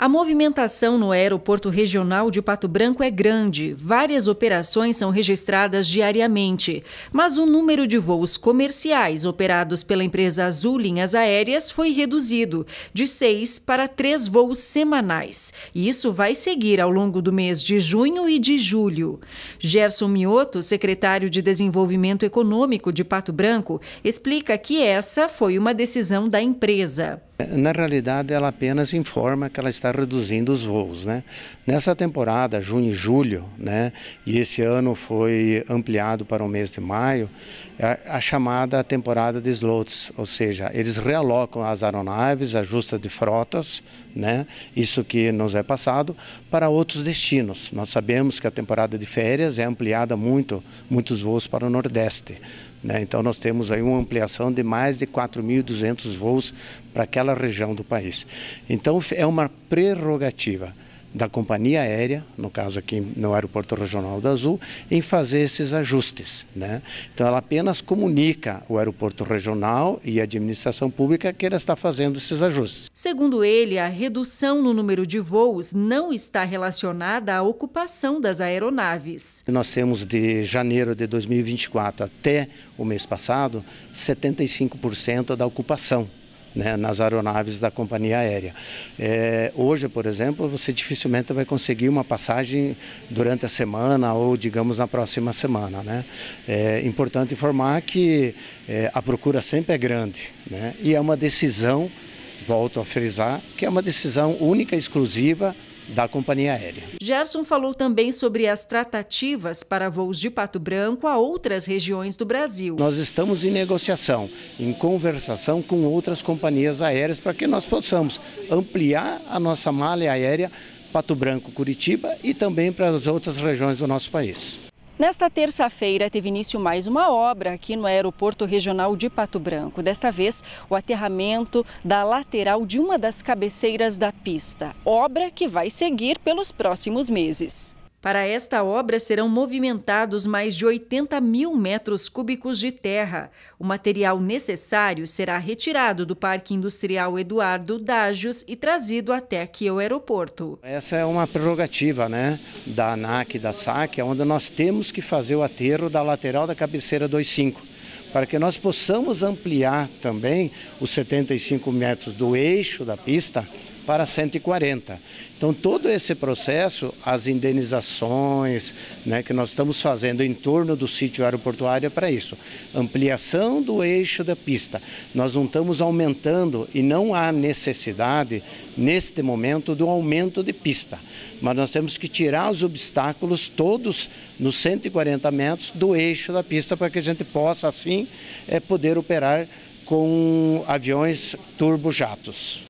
A movimentação no aeroporto regional de Pato Branco é grande. Várias operações são registradas diariamente, mas o número de voos comerciais operados pela empresa Azul Linhas Aéreas foi reduzido de seis para três voos semanais. E isso vai seguir ao longo do mês de junho e de julho. Gerson Mioto, secretário de Desenvolvimento Econômico de Pato Branco, explica que essa foi uma decisão da empresa. Na realidade, ela apenas informa que ela está reduzindo os voos. Né? Nessa temporada, junho e julho, né, e esse ano foi ampliado para o mês de maio, é a chamada temporada de slots, ou seja, eles realocam as aeronaves, ajustam de frotas, né, isso que nos é passado, para outros destinos. Nós sabemos que a temporada de férias é ampliada muito, muitos voos para o Nordeste. Né? Então nós temos aí uma ampliação de mais de 4.200 voos para aquela região do país. Então é uma prerrogativa da companhia aérea, no caso aqui no Aeroporto Regional da Azul, em fazer esses ajustes. Né? Então ela apenas comunica o aeroporto regional e a administração pública que ela está fazendo esses ajustes. Segundo ele, a redução no número de voos não está relacionada à ocupação das aeronaves. Nós temos de janeiro de 2024 até o mês passado 75% da ocupação né, nas aeronaves da companhia aérea. É, hoje, por exemplo, você dificilmente vai conseguir uma passagem durante a semana ou, digamos, na próxima semana. Né? É importante informar que é, a procura sempre é grande né? e é uma decisão, volto a frisar, que é uma decisão única e exclusiva da companhia aérea. Gerson falou também sobre as tratativas para voos de Pato Branco a outras regiões do Brasil. Nós estamos em negociação, em conversação com outras companhias aéreas para que nós possamos ampliar a nossa malha aérea Pato Branco, Curitiba e também para as outras regiões do nosso país. Nesta terça-feira, teve início mais uma obra aqui no Aeroporto Regional de Pato Branco. Desta vez, o aterramento da lateral de uma das cabeceiras da pista. Obra que vai seguir pelos próximos meses. Para esta obra serão movimentados mais de 80 mil metros cúbicos de terra. O material necessário será retirado do Parque Industrial Eduardo Dágios e trazido até aqui ao aeroporto. Essa é uma prerrogativa né, da ANAC e da SAC, onde nós temos que fazer o aterro da lateral da cabeceira 25 para que nós possamos ampliar também os 75 metros do eixo da pista para 140. Então, todo esse processo, as indenizações né, que nós estamos fazendo em torno do sítio aeroportuário é para isso. Ampliação do eixo da pista. Nós não estamos aumentando e não há necessidade, neste momento, do aumento de pista. Mas nós temos que tirar os obstáculos todos nos 140 metros do eixo da pista para que a gente possa, assim, é, poder operar com aviões turbojatos.